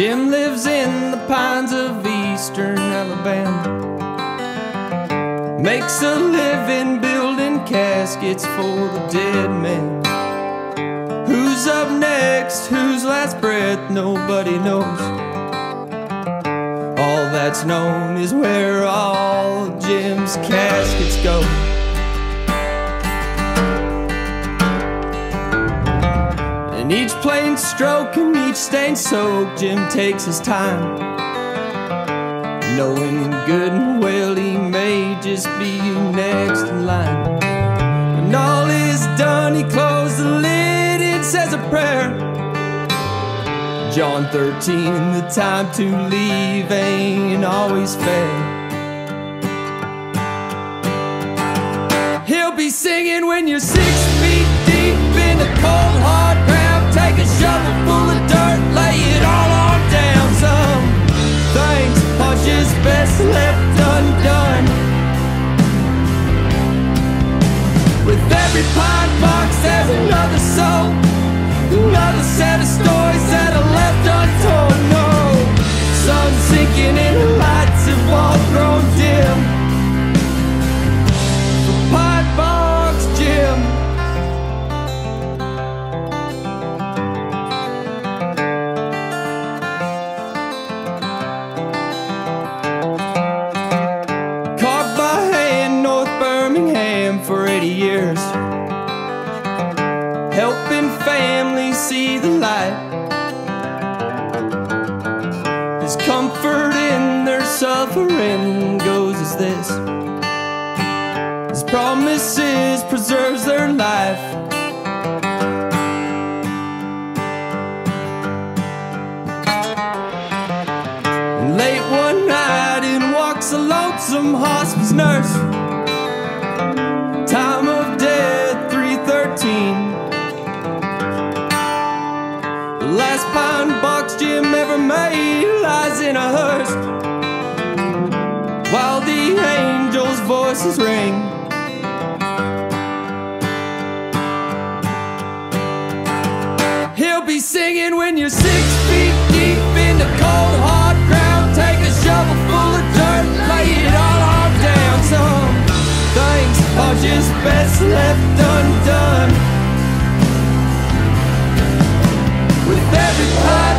Jim lives in the pines of eastern Alabama. Makes a living building caskets for the dead men. Who's up next? Whose last breath? Nobody knows. All that's known is where all Jim's caskets go. And each plane stroke and each stain soaked, Jim takes his time. Knowing good and well he may just be next in line. When all is done, he closes the lid and says a prayer. John 13, the time to leave ain't always fair. He'll be singing when you're six feet deep in the cold ground. Take a shovel full of dirt, lay it all on down. Some things are just best left undone. With every pine box, there's another soul, another set of stories Helping families see the light. His comfort in their suffering goes as this. His promises preserves their life. Late one night in walks a lonesome hospice nurse. Time ever made lies in a hearse. While the angels' voices ring. He'll be singing when you're six feet deep in the cold hard ground. Take a shovel full of dirt, lay it all on down. Some things are just best left undone. With every pipe